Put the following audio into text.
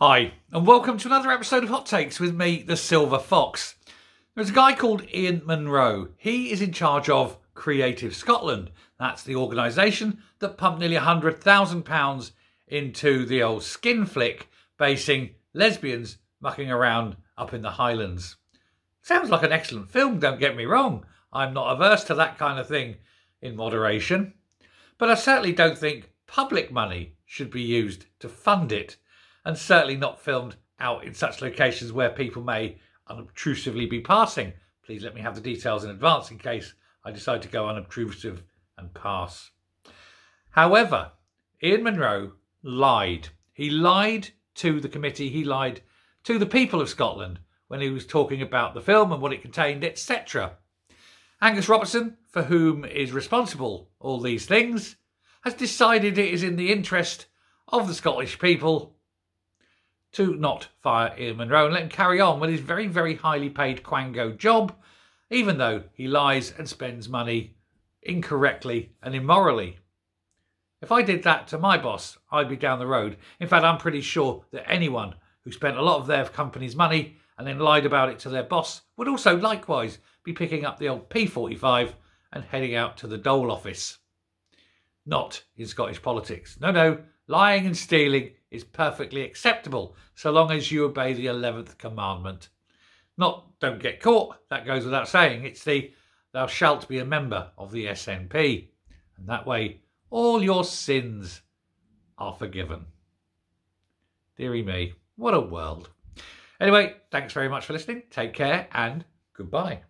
Hi, and welcome to another episode of Hot Takes with me, the Silver Fox. There's a guy called Ian Munro. He is in charge of Creative Scotland. That's the organisation that pumped nearly £100,000 into the old skin flick, basing lesbians mucking around up in the Highlands. Sounds like an excellent film, don't get me wrong. I'm not averse to that kind of thing in moderation. But I certainly don't think public money should be used to fund it and certainly not filmed out in such locations where people may unobtrusively be passing. Please let me have the details in advance in case I decide to go unobtrusive and pass. However, Ian Munro lied. He lied to the committee, he lied to the people of Scotland when he was talking about the film and what it contained, etc. Angus Robertson, for whom is responsible all these things, has decided it is in the interest of the Scottish people to not fire Ian Munro and let him carry on with his very, very highly paid Quango job, even though he lies and spends money incorrectly and immorally. If I did that to my boss, I'd be down the road. In fact, I'm pretty sure that anyone who spent a lot of their company's money and then lied about it to their boss would also likewise be picking up the old P45 and heading out to the dole office. Not in Scottish politics. No, no, lying and stealing is perfectly acceptable so long as you obey the 11th commandment. Not don't get caught, that goes without saying. It's the thou shalt be a member of the SNP. And that way, all your sins are forgiven. Deary me, what a world. Anyway, thanks very much for listening. Take care and goodbye.